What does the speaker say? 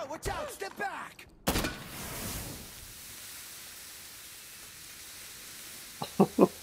Bro, watch out! Step back!